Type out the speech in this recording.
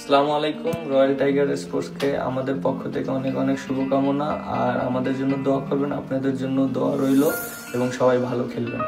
আসসালামু আলাইকুম, royal tiger স্পোর্টসকে আমাদের পক্ষ থেকে অনেক অনেক শুভকামনা। আর আমাদের জন্য দোয়া করবেন, আপনাদের জন্য দোয়া রইল এবং সবাই ভালো খেলবেন।